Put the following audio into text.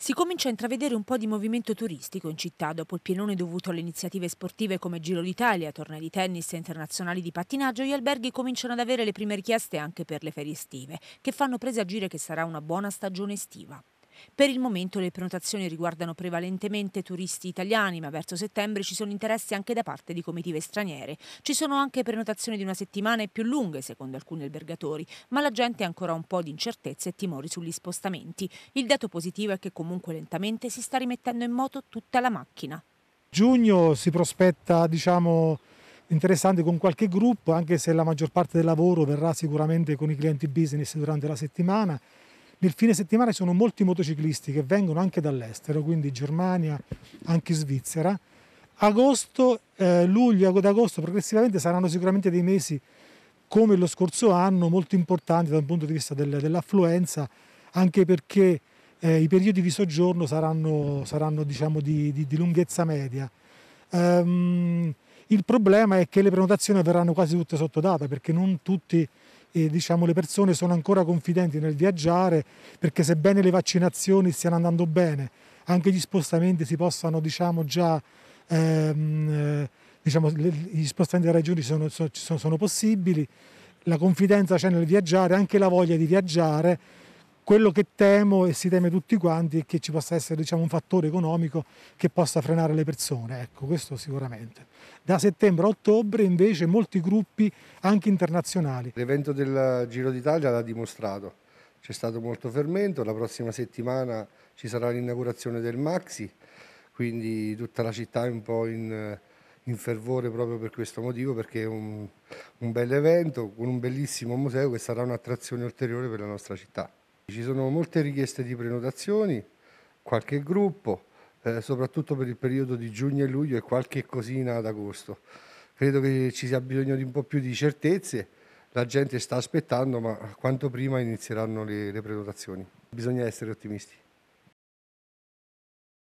Si comincia a intravedere un po' di movimento turistico in città dopo il pienone dovuto alle iniziative sportive come Giro d'Italia, tornei di tennis e internazionali di pattinaggio. Gli alberghi cominciano ad avere le prime richieste anche per le ferie estive, che fanno presagire che sarà una buona stagione estiva. Per il momento le prenotazioni riguardano prevalentemente turisti italiani, ma verso settembre ci sono interessi anche da parte di comitive straniere. Ci sono anche prenotazioni di una settimana e più lunghe, secondo alcuni albergatori, ma la gente ha ancora un po' di incertezze e timori sugli spostamenti. Il dato positivo è che comunque lentamente si sta rimettendo in moto tutta la macchina. Giugno si prospetta, diciamo, interessante con qualche gruppo, anche se la maggior parte del lavoro verrà sicuramente con i clienti business durante la settimana. Nel fine settimana ci sono molti motociclisti che vengono anche dall'estero, quindi Germania, anche Svizzera. Agosto, eh, luglio ad agosto progressivamente saranno sicuramente dei mesi come lo scorso anno molto importanti dal punto di vista del, dell'affluenza, anche perché eh, i periodi di soggiorno saranno, saranno diciamo, di, di, di, lunghezza media. Um, il problema è che le prenotazioni verranno quasi tutte sotto data perché non tutti e diciamo, le persone sono ancora confidenti nel viaggiare perché sebbene le vaccinazioni stiano andando bene, anche gli spostamenti si possano diciamo, già ehm, eh, diciamo, gli spostamenti delle regioni sono, sono, sono possibili, la confidenza c'è nel viaggiare, anche la voglia di viaggiare quello che temo e si teme tutti quanti è che ci possa essere diciamo, un fattore economico che possa frenare le persone, ecco, questo sicuramente. Da settembre a ottobre invece molti gruppi anche internazionali. L'evento del Giro d'Italia l'ha dimostrato, c'è stato molto fermento, la prossima settimana ci sarà l'inaugurazione del Maxi, quindi tutta la città è un po' in, in fervore proprio per questo motivo, perché è un, un bel evento con un bellissimo museo che sarà un'attrazione ulteriore per la nostra città. Ci sono molte richieste di prenotazioni, qualche gruppo, eh, soprattutto per il periodo di giugno e luglio e qualche cosina ad agosto. Credo che ci sia bisogno di un po' più di certezze, la gente sta aspettando ma quanto prima inizieranno le, le prenotazioni. Bisogna essere ottimisti.